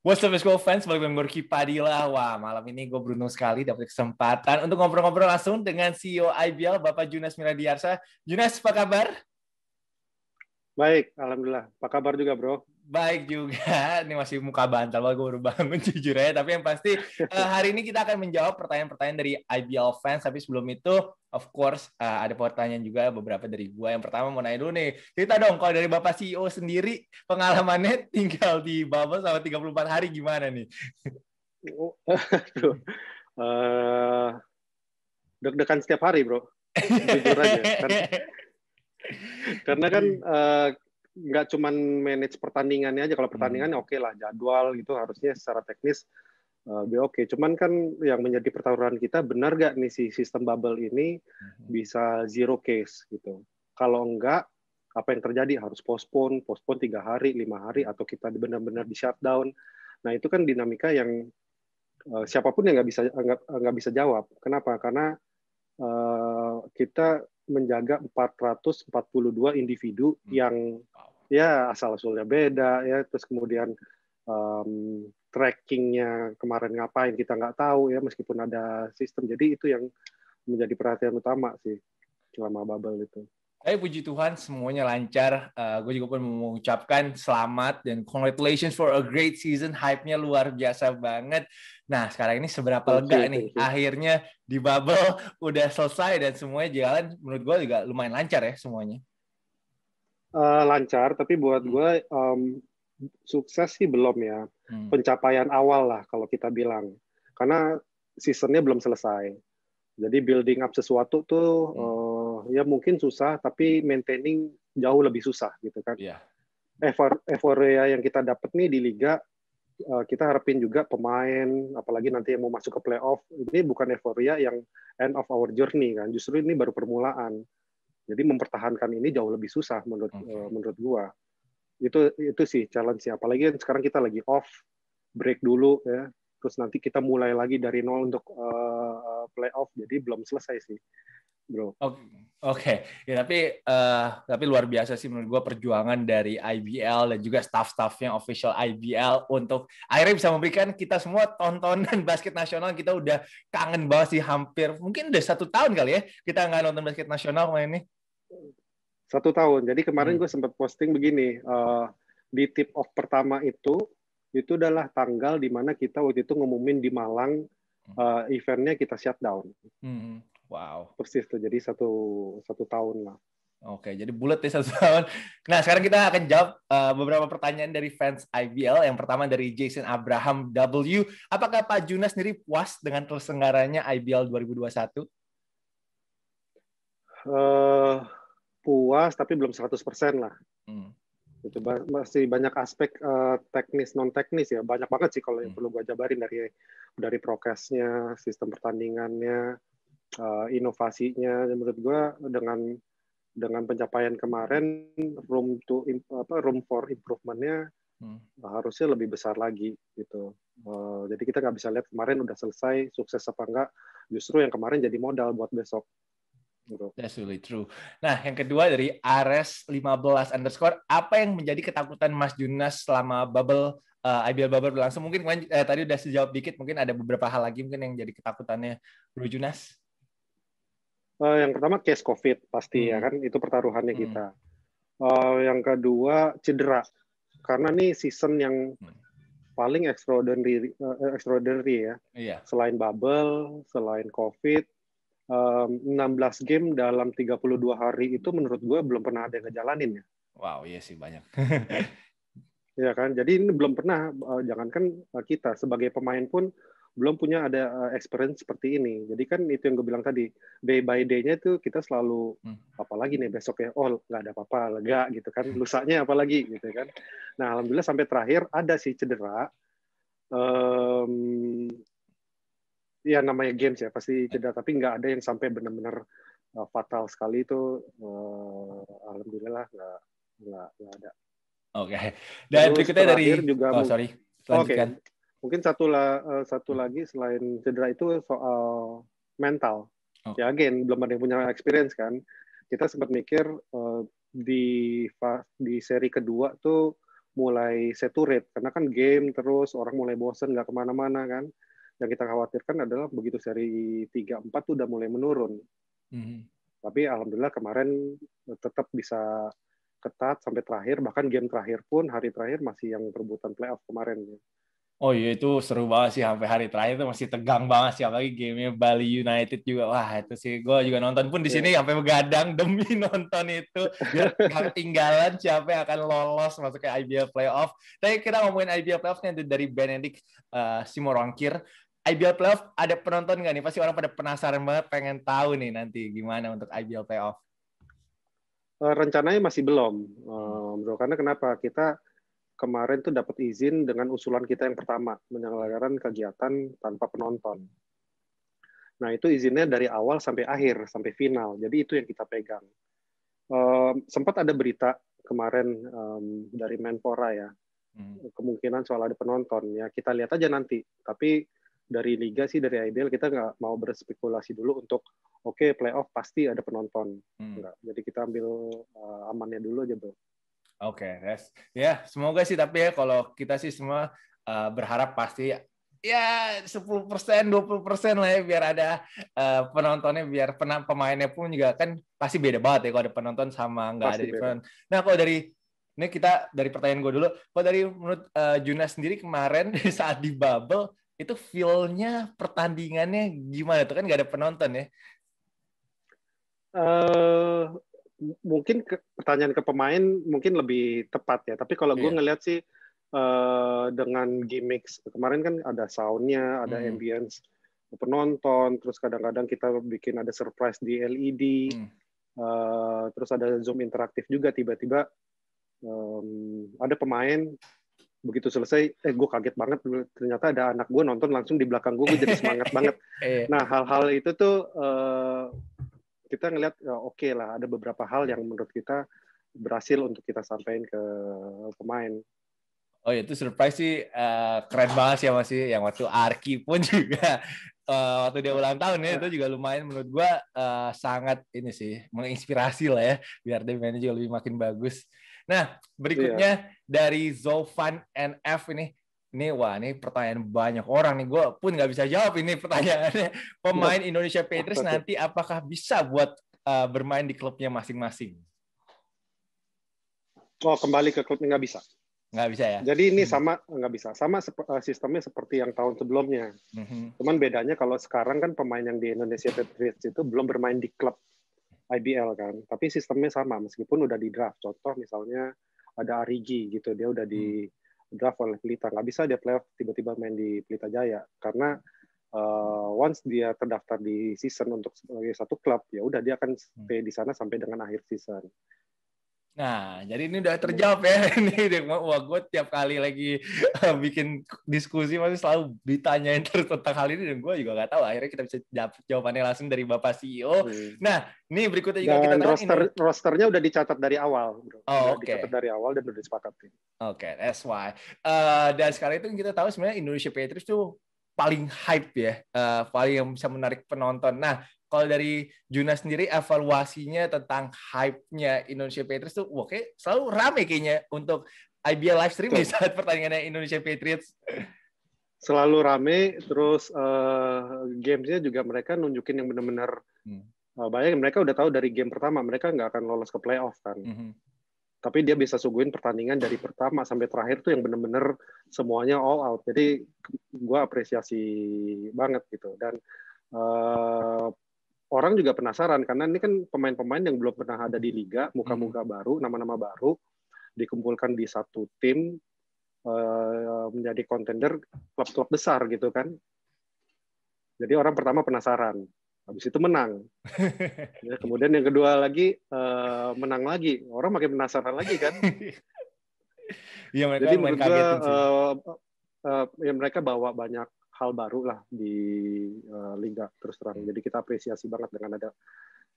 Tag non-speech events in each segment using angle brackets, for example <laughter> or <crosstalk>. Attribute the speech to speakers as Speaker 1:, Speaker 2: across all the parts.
Speaker 1: What's up, School fans? Balik dengan Gorky Padilla. Wah, malam ini gue beruntung sekali dapat kesempatan untuk ngobrol-ngobrol langsung dengan CEO IBL, Bapak Junas Miradiarsa. Junas, apa kabar?
Speaker 2: Baik, Alhamdulillah. Apa kabar juga, bro?
Speaker 1: Baik juga. <laughs> Ini masih muka bantal, gue baru bangun <laughs> jujur ya. Tapi yang pasti uh, hari ini kita akan menjawab pertanyaan-pertanyaan dari IBL fans. Tapi sebelum itu, of course, uh, ada pertanyaan juga beberapa dari gue. Yang pertama mau nanya dulu nih. Cerita dong, kalau dari Bapak CEO sendiri, pengalamannya <laughs> tinggal di Bubble selama 34 hari gimana nih?
Speaker 2: Uh, deg-degan setiap hari, bro. Jujur aja. Kan, karena kan uh, nggak cuman manage pertandingannya aja. Kalau hmm. pertandingannya oke okay lah, jadwal gitu harusnya secara teknis uh, oke. Okay. Cuman kan yang menjadi pertaruhan kita benar nggak nih si sistem bubble ini hmm. bisa zero case gitu. Kalau enggak, apa yang terjadi harus postpone, postpone tiga hari, lima hari, atau kita benar-benar di shutdown. Nah itu kan dinamika yang uh, siapa pun yang nggak bisa nggak bisa jawab. Kenapa? Karena uh, kita menjaga 442 individu hmm. yang ya asal usulnya beda ya terus kemudian um, trackingnya kemarin ngapain kita nggak tahu ya meskipun ada sistem jadi itu yang menjadi perhatian utama sih selama bubble itu.
Speaker 1: Eh puji Tuhan semuanya lancar. Uh, gue juga pun mengucapkan selamat dan congratulations for a great season. Hype-nya luar biasa banget. Nah sekarang ini seberapa lega nih akhirnya di bubble <laughs> udah selesai dan semuanya jalan. Menurut gue juga lumayan lancar ya semuanya.
Speaker 2: Uh, lancar, tapi buat hmm. gue um, sukses sih belum ya. Hmm. Pencapaian awal lah kalau kita bilang. Karena seasonnya belum selesai. Jadi building up sesuatu tuh hmm. uh, ya mungkin susah tapi maintaining jauh lebih susah gitu kan. Yeah. Euforia yang kita dapat nih di liga eh, kita harapin juga pemain apalagi nanti yang mau masuk ke playoff ini bukan euforia yang end of our journey kan justru ini baru permulaan jadi mempertahankan ini jauh lebih susah menurut okay. uh, menurut gua itu itu sih challenge sih apalagi sekarang kita lagi off break dulu ya terus nanti kita mulai lagi dari nol untuk uh, playoff jadi belum selesai sih bro.
Speaker 1: Oke, okay. ya tapi uh, tapi luar biasa sih menurut gue perjuangan dari IBL dan juga staff-staffnya official IBL untuk akhirnya bisa memberikan kita semua tontonan <laughs> basket nasional kita udah kangen banget sih hampir mungkin udah satu tahun kali ya kita nggak nonton basket nasional main ini.
Speaker 2: Satu tahun. Jadi kemarin hmm. gue sempat posting begini uh, di tip off pertama itu itu adalah tanggal di mana kita waktu itu ngumumin di Malang uh, eventnya kita shutdown. Hmm.
Speaker 1: Wow.
Speaker 2: Persis tuh. Jadi satu satu tahun lah.
Speaker 1: Oke, jadi bulat ya satu tahun. <laughs> Nah, sekarang kita akan jawab uh, beberapa pertanyaan dari fans IBL. Yang pertama dari Jason Abraham W. Apakah Pak Junas sendiri puas dengan terselenggaranya IBL 2021?
Speaker 2: Uh, puas, tapi belum 100% lah. Hmm. Itu masih banyak aspek uh, teknis non teknis ya. Banyak banget sih kalau yang hmm. perlu gue jabarin dari dari prokesnya, sistem pertandingannya, uh, inovasinya menurut gue dengan dengan pencapaian kemarin room to apa room for improvementnya hmm. harusnya lebih besar lagi gitu uh, jadi kita nggak bisa lihat kemarin udah selesai sukses apa enggak justru yang kemarin jadi modal buat besok
Speaker 1: gitu. That's really true. Nah, yang kedua dari Ares 15 underscore, apa yang menjadi ketakutan Mas Junas selama bubble uh, IBL bubble berlangsung? Mungkin eh, tadi udah sejawab dikit, mungkin ada beberapa hal lagi mungkin yang jadi ketakutannya Bro Junas.
Speaker 2: Uh, yang pertama case COVID pasti ya hmm. ya kan itu pertaruhannya hmm. kita. Uh, yang kedua cedera karena nih season yang hmm. paling extraordinary uh, extraordinary ya. Iya. Selain bubble, selain COVID, um, 16 game dalam 32 hari itu menurut gue belum pernah ada yang ngejalanin ya.
Speaker 1: Wow, iya sih banyak. <laughs>
Speaker 2: ya kan, jadi ini belum pernah. Uh, jangankan kita sebagai pemain pun belum punya ada uh, experience seperti ini. Jadi kan itu yang gue bilang tadi, day by day-nya itu kita selalu hmm. apalagi nih besok ya, oh nggak ada apa-apa, lega gitu kan. Lusanya apalagi gitu kan. Nah alhamdulillah sampai terakhir ada sih cedera. Um, ya namanya games ya pasti cedera, tapi nggak ada yang sampai benar-benar uh, fatal sekali itu. Uh, alhamdulillah nggak nggak ada.
Speaker 1: Oke. Okay. Dan Terus berikutnya dari juga oh sorry.
Speaker 2: Oke. Okay. Mungkin satu la, uh, satu lagi selain cedera itu soal mental. Oh. Ya, again belum ada yang punya experience kan. Kita sempat mikir uh, di di seri kedua tuh mulai saturate karena kan game terus orang mulai bosen nggak ke mana-mana kan. Yang kita khawatirkan adalah begitu seri 3 4 tuh udah mulai menurun. Mm-hmm. Tapi alhamdulillah kemarin tetap bisa ketat sampai terakhir bahkan game terakhir pun hari terakhir masih yang perebutan playoff kemarin.
Speaker 1: Oh iya itu seru banget sih sampai hari terakhir itu masih tegang banget sih apalagi gamenya Bali United juga wah itu sih gue juga nonton pun di sini yeah. sampai begadang <laughs> demi nonton itu biar ketinggalan siapa yang akan lolos masuk ke IBL Playoff. Tapi kita ngomongin IBL Playoff nih dari Benedict uh, Simorangkir. IBL Playoff ada penonton nggak nih? Pasti orang pada penasaran banget pengen tahu nih nanti gimana untuk IBL Playoff.
Speaker 2: Uh, rencananya masih belum, bro. Karena kenapa? Kita kemarin tuh dapat izin dengan usulan kita yang pertama menyelenggarakan kegiatan tanpa penonton. Nah itu izinnya dari awal sampai akhir sampai final. Jadi itu yang kita pegang. Um, sempat ada berita kemarin um, dari Menpora ya hmm. kemungkinan soal ada penonton ya kita lihat aja nanti. Tapi dari liga sih dari IBL kita nggak mau berspekulasi dulu untuk oke okay, playoff pasti ada penonton. Hmm. Jadi kita ambil uh, amannya dulu aja bro.
Speaker 1: Oke, okay, yes. ya semoga sih tapi ya kalau kita sih semua uh, berharap pasti ya 10 persen, 20 persen lah ya biar ada uh, penontonnya, biar pen pemainnya pun juga kan pasti beda banget ya kalau ada penonton sama nggak ada penonton. Nah kalau dari ini kita dari pertanyaan gue dulu, kalau dari menurut uh, Junas sendiri kemarin <laughs> saat di bubble itu feel-nya pertandingannya gimana tuh kan nggak ada penonton ya?
Speaker 2: Uh, mungkin ke, pertanyaan ke pemain mungkin lebih tepat ya. Tapi kalau gue yeah. ngelihat sih uh, dengan gimmick kemarin kan ada soundnya, ada mm. ambience penonton, terus kadang-kadang kita bikin ada surprise di LED, mm. uh, eh, terus ada zoom interaktif juga tiba-tiba um, ada pemain begitu selesai, eh gue kaget banget ternyata ada anak gue nonton langsung di belakang gue, gue jadi semangat <laughs> banget. Iya. Nah hal-hal itu tuh uh, kita ngelihat ya, oke okay lah ada beberapa hal yang menurut kita berhasil untuk kita sampaikan ke pemain.
Speaker 1: Oh itu surprise sih uh, keren banget sih ya masih yang waktu Arki pun <laughs> juga uh, waktu dia ulang tahun ya itu juga lumayan menurut gua uh, sangat ini sih menginspirasi lah ya biar dia mainnya juga lebih makin bagus. Nah berikutnya yeah. dari Zofan NF ini ini wah ini pertanyaan banyak orang nih. Gue pun nggak bisa jawab ini pertanyaannya. Pemain Indonesia Patriots nanti apakah bisa buat uh, bermain di klubnya masing-masing?
Speaker 2: Oh kembali ke klubnya nggak bisa.
Speaker 1: Nggak bisa ya?
Speaker 2: Jadi ini hmm. sama nggak bisa. Sama uh, sistemnya seperti yang tahun sebelumnya. Hmm. cuman bedanya kalau sekarang kan pemain yang di Indonesia Patriots itu belum bermain di klub IBL kan. Tapi sistemnya sama meskipun udah di draft. Contoh misalnya ada Arigi gitu dia udah di hmm draft oleh Pelita. Nggak bisa dia playoff tiba-tiba main di Pelita Jaya karena uh, once dia terdaftar di season untuk sebagai satu klub, ya udah dia akan stay di sana sampai dengan akhir season.
Speaker 1: Nah, jadi ini udah terjawab ya. <laughs> Ini wah gue tiap kali lagi uh, bikin diskusi masih selalu ditanyain terus tentang hal ini dan gue juga nggak tahu. Akhirnya kita bisa dapat jawabannya langsung dari Bapak CEO. Hmm. Nah, ini berikutnya juga
Speaker 2: dan kita roster ini. rosternya udah dicatat dari awal, bro.
Speaker 1: Oh, oke.
Speaker 2: Okay. Dicatat dari awal dan udah disepakati. Oke,
Speaker 1: okay, that's why. Uh, dan sekarang itu kita tahu sebenarnya Indonesia Patriots tuh paling hype ya, uh, paling yang bisa menarik penonton. Nah, kalau dari Juna sendiri evaluasinya tentang hype-nya Indonesia Patriots tuh oke selalu rame kayaknya untuk IBL live stream di saat pertandingannya Indonesia Patriots.
Speaker 2: Selalu rame, terus uh, gamesnya juga mereka nunjukin yang benar-benar hmm. uh, banyak. Mereka udah tahu dari game pertama mereka nggak akan lolos ke playoff kan. Hmm. Tapi dia bisa suguhin pertandingan dari pertama sampai terakhir tuh yang benar-benar semuanya all out. Jadi gue apresiasi banget gitu. Dan uh, orang juga penasaran karena ini kan pemain-pemain yang belum pernah ada di liga, muka-muka hmm. baru, nama-nama baru dikumpulkan di satu tim uh, menjadi kontender klub-klub besar gitu kan. Jadi orang pertama penasaran, habis itu menang. <laughs> ya, kemudian yang kedua lagi uh, menang lagi, orang makin penasaran lagi kan.
Speaker 1: Iya mereka Jadi gua, uh,
Speaker 2: uh, ya mereka bawa banyak hal baru lah di uh, liga terus terang. Jadi kita apresiasi banget dengan ada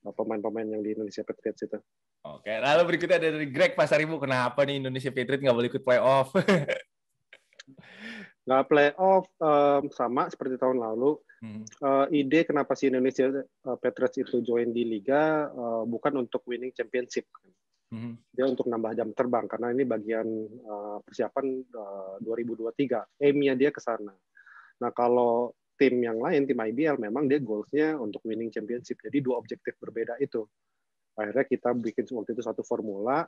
Speaker 2: eh, pemain-pemain yang di Indonesia Patriots itu.
Speaker 1: Oke, lalu berikutnya ada dari Greg Pasaribu. Kenapa nih Indonesia Patriots nggak boleh ikut playoff? <laughs>
Speaker 2: nggak playoff um, sama seperti tahun lalu. Hmm. Uh, ide kenapa si Indonesia uh, Patriots itu join di liga uh, bukan untuk winning championship. hmm. dia untuk nambah jam terbang karena ini bagian uh, persiapan uh, 2023 aimnya dia ke sana nah kalau tim yang lain tim IBL memang dia goalsnya untuk winning championship jadi dua objektif berbeda itu akhirnya kita bikin waktu itu satu formula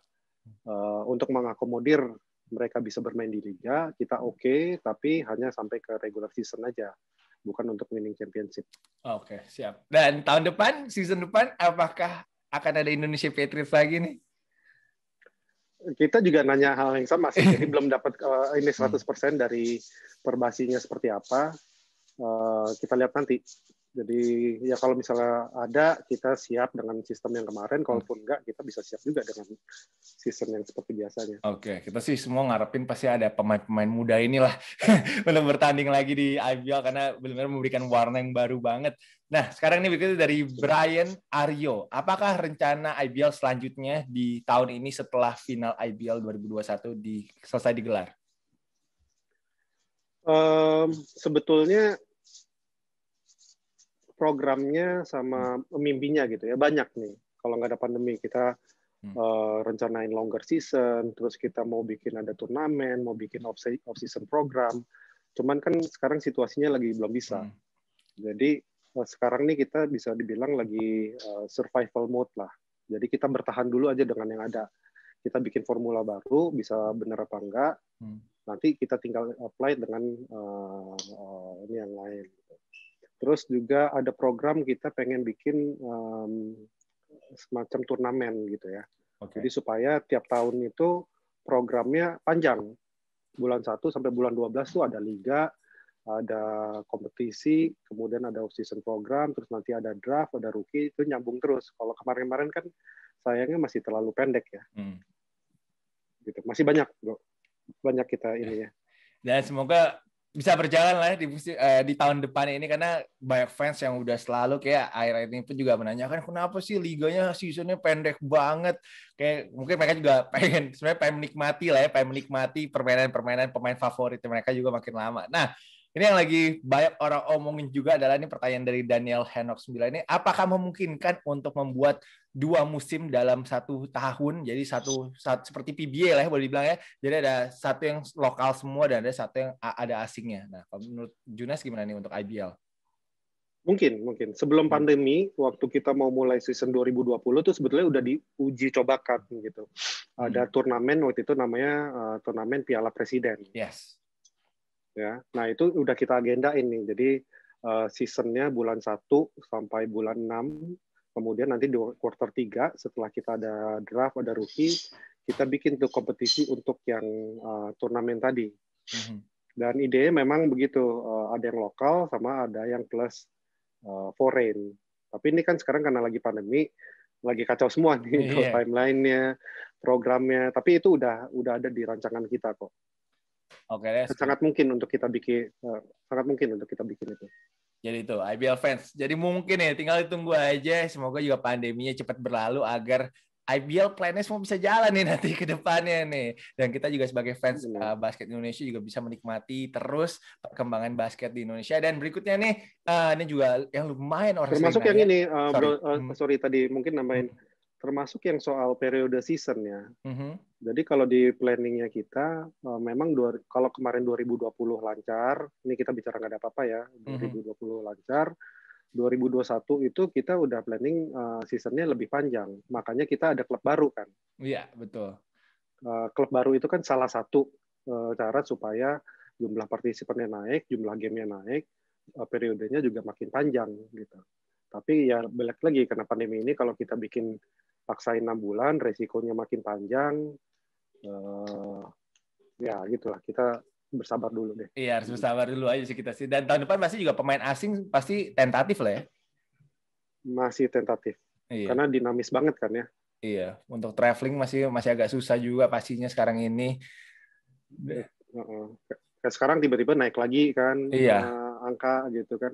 Speaker 2: uh, untuk mengakomodir mereka bisa bermain di liga kita oke okay, tapi hanya sampai ke regular season aja bukan untuk winning championship.
Speaker 1: Oke, okay, siap. Dan tahun depan, season depan, apakah akan ada Indonesia Patriots lagi nih?
Speaker 2: Kita juga nanya hal yang sama sih. Jadi belum dapat uh, ini 100% hmm. dari perbasinya seperti apa. Uh, kita lihat nanti. Jadi ya kalau misalnya ada kita siap dengan sistem yang kemarin, kalaupun enggak kita bisa siap juga dengan sistem yang seperti biasanya.
Speaker 1: Oke, kita sih semua ngarepin pasti ada pemain-pemain muda inilah <laughs> untuk bertanding lagi di IBL karena benar-benar memberikan warna yang baru banget. Nah, sekarang ini berikutnya dari Brian Aryo. Apakah rencana IBL selanjutnya di tahun ini setelah final IBL 2021 di selesai digelar?
Speaker 2: Um, sebetulnya programnya sama mimpinya gitu ya. Banyak nih. Kalau nggak ada pandemi kita hmm. uh, rencanain longer season terus kita mau bikin ada turnamen mau bikin off season program. Cuman kan sekarang situasinya lagi belum bisa. Hmm. jadi uh, sekarang nih kita bisa dibilang lagi uh, survival mode lah. Jadi kita bertahan dulu aja dengan yang ada. Kita bikin formula baru bisa benar apa enggak hmm. nanti kita tinggal apply dengan uh, uh, ini yang lain Terus juga ada program kita pengen bikin um, semacam turnamen gitu ya. Okay. Jadi supaya tiap tahun itu programnya panjang. Bulan 1 sampai bulan 12 tuh ada liga, ada kompetisi, kemudian ada off-season program, terus nanti ada draft, ada rookie, itu nyambung terus. Kalau kemarin-kemarin kan sayangnya masih terlalu pendek ya. Hmm. Gitu. Masih banyak, bro. Banyak kita ini ya.
Speaker 1: Dan semoga bisa berjalan lah di eh, di tahun depan ini karena banyak fans yang udah selalu kayak akhir ini pun juga menanyakan kenapa sih liganya seasonnya pendek banget kayak mungkin mereka juga <laughs> pengen sebenarnya pengen menikmati lah ya pengen menikmati permainan-permainan pemain favorit mereka juga makin lama. Nah ini yang lagi banyak orang omongin juga adalah ini pertanyaan dari Daniel Henok 9 ini. Apakah memungkinkan untuk membuat dua musim dalam satu tahun? Jadi satu, satu seperti PBA lah ya, boleh dibilang ya. Jadi ada satu yang lokal semua dan ada satu yang ada asingnya. Nah, kalau menurut Junas gimana nih untuk IBL?
Speaker 2: Mungkin, mungkin. Sebelum hmm. pandemi, waktu kita mau mulai season 2020 tuh sebetulnya udah diuji cobakan gitu. Ada hmm. turnamen waktu itu namanya uh, turnamen Piala Presiden.
Speaker 1: Yes
Speaker 2: ya. Nah, itu udah kita agenda ini. Jadi uh, seasonnya bulan 1 sampai bulan 6. Kemudian nanti di quarter 3 setelah kita ada draft, ada rookie, kita bikin tuh kompetisi untuk yang uh, turnamen tadi. Mm-hmm. Dan idenya memang begitu, uh, ada yang lokal sama ada yang plus uh, foreign. Tapi ini kan sekarang karena lagi pandemi, lagi kacau semua nih yeah. <laughs> timelinenya, programnya. Tapi itu udah udah ada di rancangan kita kok. Oke okay, sangat mungkin untuk kita bikin uh, sangat mungkin untuk kita bikin itu.
Speaker 1: Jadi itu IBL fans. Jadi mungkin ya tinggal ditunggu aja semoga juga pandeminya cepat berlalu agar IBL plannya semua bisa jalan nih <laughs> nanti ke depannya nih. Dan kita juga sebagai fans uh, basket Indonesia juga bisa menikmati terus perkembangan basket di Indonesia. Dan berikutnya nih, uh, ini juga yang lumayan orang
Speaker 2: Termasuk yang ini, uh, sorry. Bro, uh, sorry tadi mungkin nambahin. Termasuk yang soal periode season ya. Mm-hmm. Jadi kalau di planningnya kita uh, memang dua, kalau kemarin 2020 lancar, ini kita bicara nggak ada apa-apa ya, 2020 mm-hmm. lancar. 2021 itu kita udah planning uh, seasonnya lebih panjang, makanya kita ada klub baru kan.
Speaker 1: Iya betul.
Speaker 2: Uh, klub baru itu kan salah satu uh, cara supaya jumlah partisipannya naik, jumlah gamenya naik, uh, periodenya juga makin panjang gitu. Tapi ya balik lagi karena pandemi ini kalau kita bikin paksain enam bulan, resikonya makin panjang. Uh, ya gitulah kita bersabar dulu deh.
Speaker 1: Iya harus bersabar dulu aja sih kita sih. Dan tahun depan pasti juga pemain asing pasti tentatif lah ya.
Speaker 2: Masih tentatif. Iya. Karena dinamis banget kan ya.
Speaker 1: Iya, untuk traveling masih masih agak susah juga pastinya sekarang ini.
Speaker 2: Uh -uh. Sekarang tiba-tiba naik lagi kan
Speaker 1: iya.
Speaker 2: uh, angka gitu kan.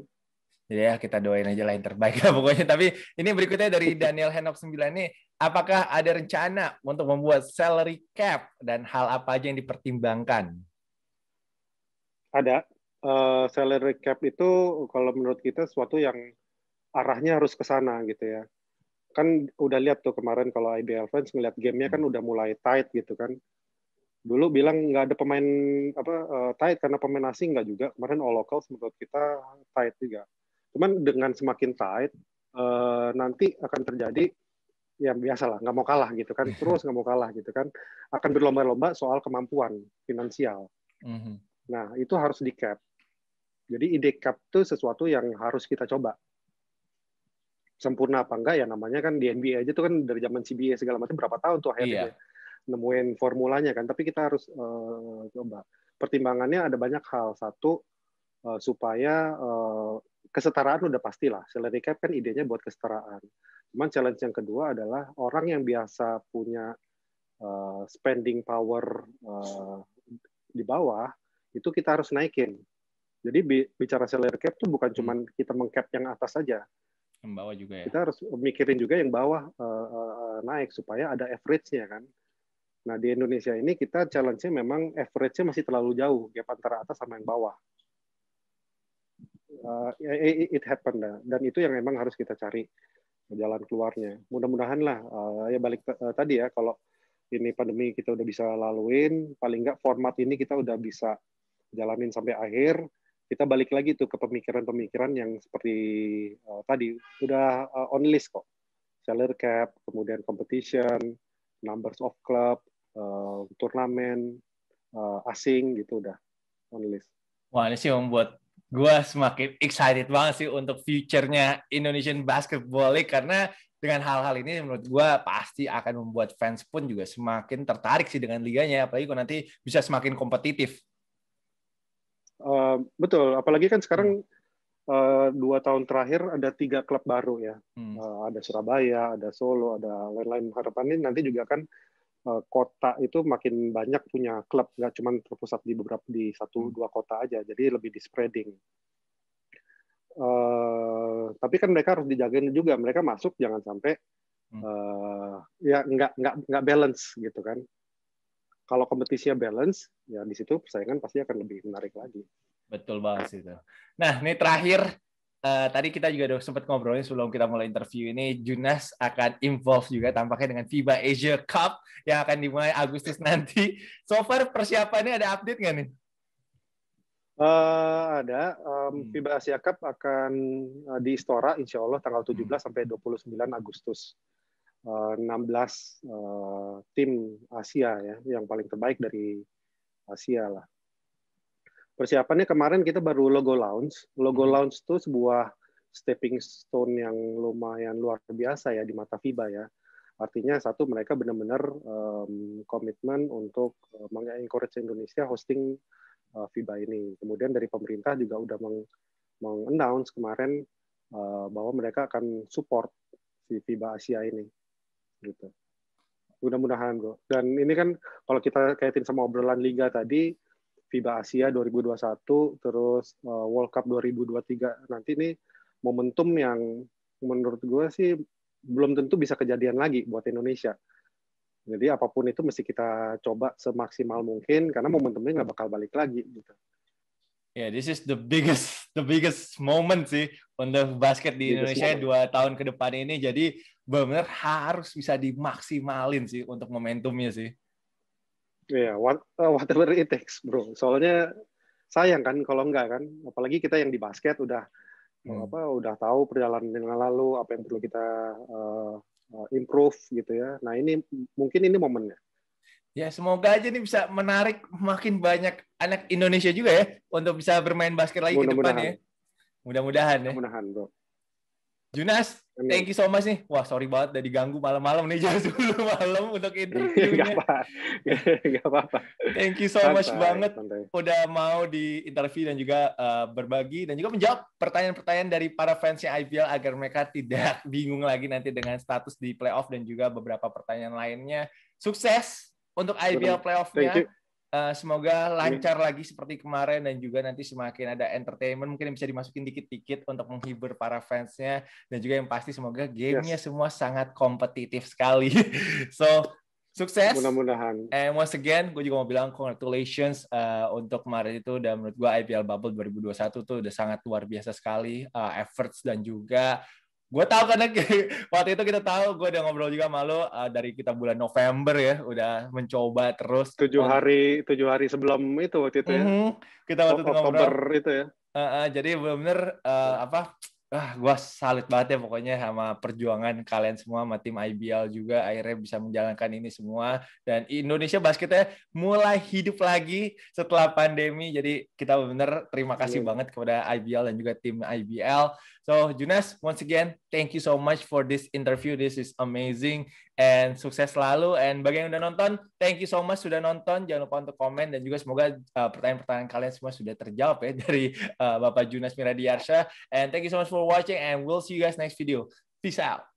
Speaker 1: Jadi ya kita doain aja lah yang terbaik lah pokoknya. Tapi ini berikutnya dari Daniel Henok 9 ini, apakah ada rencana untuk membuat salary cap dan hal apa aja yang dipertimbangkan?
Speaker 2: Ada. Uh, salary cap itu kalau menurut kita sesuatu yang arahnya harus ke sana gitu ya. kan udah lihat tuh kemarin kalau IBL fans ngeliat gamenya kan udah mulai tight gitu kan. Dulu bilang nggak ada pemain apa uh, tight karena pemain asing nggak juga. Kemarin all locals menurut kita tight juga. Cuman dengan semakin tight uh, nanti akan terjadi ya biasa lah nggak mau kalah gitu kan. <laughs> Terus nggak mau kalah gitu kan. Akan berlomba-lomba soal kemampuan finansial. Mm-hmm. nah itu harus di cap. Jadi ide cap itu sesuatu yang harus kita coba. Sempurna apa enggak? Ya namanya kan di NBA aja tuh kan dari zaman CBA segala macam berapa tahun tuh akhirnya iya. nemuin formulanya kan. Tapi kita harus uh, coba. Pertimbangannya ada banyak hal. Satu uh, supaya uh, kesetaraan udah pastilah salary cap kan idenya buat kesetaraan Cuman challenge yang kedua adalah orang yang biasa punya uh, spending power uh, di bawah itu kita harus naikin. Jadi bicara salary cap itu bukan cuma hmm. kita mengcap yang atas saja.
Speaker 1: Yang bawah juga ya.
Speaker 2: Kita harus mikirin juga yang bawah uh, uh, naik supaya ada average-nya kan. Nah di Indonesia ini kita challenge-nya memang average-nya masih terlalu jauh gap antara atas sama yang bawah. Uh, it, happened dan itu yang memang harus kita cari jalan keluarnya. Mudah-mudahan lah uh, ya balik uh, tadi ya kalau ini pandemi kita udah bisa laluin, paling nggak format ini kita udah bisa jalanin sampai akhir. Kita balik lagi tuh ke pemikiran-pemikiran yang seperti uh, tadi udah uh, on list kok. Salary cap, kemudian competition, numbers of club, uh, turnamen, uh, asing gitu udah on list.
Speaker 1: Wah ini sih membuat gue semakin excited banget sih untuk future-nya Indonesian Basketball League karena dengan hal-hal ini menurut gue pasti akan membuat fans pun juga semakin tertarik sih dengan liganya apalagi kalau nanti bisa semakin kompetitif.
Speaker 2: Uh, betul, apalagi kan sekarang uh, dua tahun terakhir ada tiga klub baru ya, hmm. uh, ada Surabaya, ada Solo, ada lain-lain harapannya nanti juga kan kota itu makin banyak punya klub nggak cuma terpusat di beberapa di satu hmm. dua kota aja jadi lebih di spreading. Uh, tapi kan mereka harus dijagain juga mereka masuk jangan sampai uh, ya nggak nggak nggak balance gitu kan. Kalau kompetisinya balance ya di situ persaingan pasti akan lebih menarik lagi.
Speaker 1: Betul banget itu. Nah ini terakhir uh, tadi kita juga udah sempat ngobrolin sebelum kita mulai interview ini Junas akan involve juga tampaknya dengan FIBA Asia Cup yang akan dimulai Agustus <laughs> nanti. So far persiapannya ada update nggak nih?
Speaker 2: Uh, ada um, FIBA Asia Cup akan uh, di Istora insya Allah tanggal 17 hmm. sampai 29 Agustus. Uh, 16 uh, tim Asia ya yang paling terbaik dari Asia lah persiapannya kemarin kita baru logo launch. Logo hmm. launch itu sebuah stepping stone yang lumayan luar biasa ya di mata FIBA ya. Artinya satu mereka benar-benar um, komitmen untuk uh, mengencourage Indonesia hosting uh, FIBA ini. Kemudian dari pemerintah juga udah meng, meng kemarin uh, bahwa mereka akan support si FIBA Asia ini. Gitu. Mudah-mudahan bro. Dan ini kan kalau kita kaitin sama obrolan liga tadi, FIBA Asia 2021 terus uh, World Cup 2023 nanti ini momentum yang menurut gue sih belum tentu bisa kejadian lagi buat Indonesia. Jadi apa pun itu mesti kita coba semaksimal mungkin karena momentumnya nggak bakal balik lagi gitu.
Speaker 1: Ya, yeah, this is the biggest the biggest moment sih untuk basket di Indonesia dua tahun ke depan ini. Jadi benar-benar harus bisa dimaksimalin sih untuk momentumnya sih.
Speaker 2: Iya, yeah, what, uh, whatever it takes, bro. Soalnya sayang kan kalau enggak kan, apalagi kita yang di basket udah hmm. apa udah tahu perjalanan yang lalu apa yang perlu kita uh, improve gitu ya. Nah ini mungkin ini momennya.
Speaker 1: Ya semoga aja nih bisa menarik makin banyak anak Indonesia juga ya untuk bisa bermain basket lagi Mudah ke depan ya. Mudah-mudahan ya.
Speaker 2: Mudah-mudahan bro.
Speaker 1: Junas, thank you so much nih. Wah, sorry banget udah diganggu malam-malam nih <laughs> jam 10 malam untuk interview. Gak apa <laughs> Gak apa-apa. Thank you so santai, much banget santai. udah mau di interview dan juga uh, berbagi dan juga menjawab pertanyaan-pertanyaan dari para fansnya IPL agar mereka tidak <laughs> bingung lagi nanti dengan status di playoff dan juga beberapa pertanyaan lainnya. Sukses untuk IPL playoff-nya. Uh, semoga lancar lagi seperti kemarin dan juga nanti semakin ada entertainment mungkin yang bisa dimasukin dikit-dikit untuk menghibur para fansnya dan juga yang pasti semoga gamenya yes. semua sangat kompetitif sekali. <laughs> so sukses.
Speaker 2: Mudah-mudahan.
Speaker 1: And once again, gue juga mau bilang congratulations uh, untuk kemarin itu dan menurut gue IPL Bubble 2021 tuh udah sangat luar biasa sekali uh, efforts dan juga gue tahu karena <laughs> waktu itu kita tahu gue udah ngobrol juga malu uh, dari kita bulan November ya udah mencoba terus
Speaker 2: tujuh hari tujuh hari sebelum itu waktu itu ya. Mm -hmm.
Speaker 1: Kita waktu itu
Speaker 2: ngobrol itu ya.
Speaker 1: Uh, uh, jadi benar-benar uh, apa ah gue salut banget ya pokoknya sama perjuangan kalian semua sama tim IBL juga akhirnya bisa menjalankan ini semua dan Indonesia basketnya mulai hidup lagi setelah pandemi jadi kita benar terima kasih yeah. banget kepada IBL dan juga tim IBL so Junas once again thank you so much for this interview. This is amazing. And sukses selalu. And bagi yang udah nonton thank you so much sudah nonton. Jangan lupa untuk komen dan juga semoga uh, pertanyaan-pertanyaan kalian semua sudah terjawab ya <laughs> dari uh, Bapak Junas Miradiarsha. And thank you so much for watching and we'll see you guys next video. Peace out.